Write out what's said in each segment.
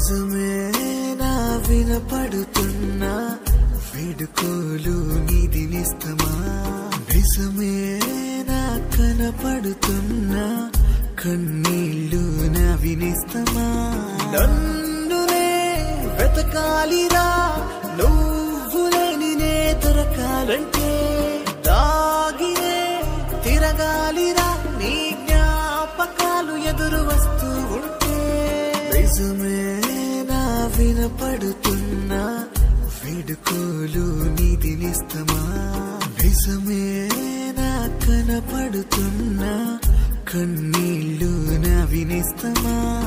నిజమే నా వినపడుతున్నా. వేడుకోలు నీది నిస్తమా? నిజమే నా కనపడుతున్నా. కన్నీళ్ళు నా వినిస్తమా నన్నునే వెతకాలిరా నువ్వు లేని నే దొరకాలంటే. దాగినే తిరగాలిరా నీ జ్ఞాపకాలు ఎదురు వస్తూ ఉంటే. నిజమే వినపడుతున్నా. వేడుకోలు నిధినిస్తమా? నిజమే నా కనపడుతున్నా. కన్నీళ్ళు నా వినిస్తమా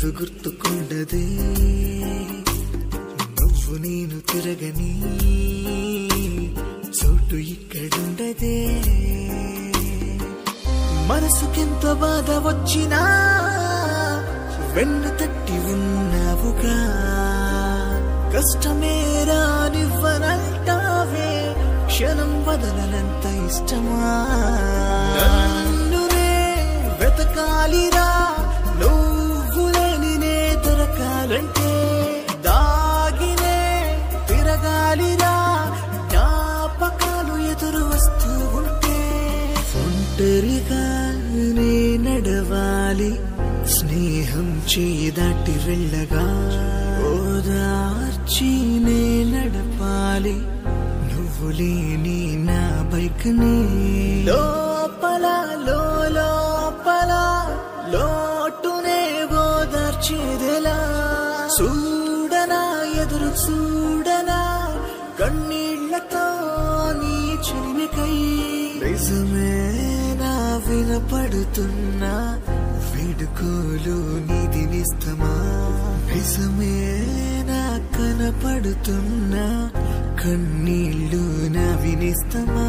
రోజు గుర్తుకుండదే. నువ్వు నేను తిరగని చోటు ఇక్కడుండదే. మనసుకెంత బాధ వచ్చినా వెన్ను తట్టి ఉన్నావుగా. కష్టమే రానివ్వనంటావే క్షణం వదలనంత ఇష్టమా? ఒంటరిగా నే నడవాలి. స్నేహం చేయదాటి వెళ్ళగా ఓదార్చి నే నడపాలి. నువ్వు లేని నా బైక్ని లోపల లోపల లోటునే ఓదార్చేదెలా. చూడనా ఎదురు చూడనా కన్నీళ్ళతో నీ చిలిమికై. నిజమే వినపడుతున్నా వేడుకోలు నీది నిస్తమా నిజమే నా కనపడుతున్నా కన్నీళ్ళు నా వినిస్తమా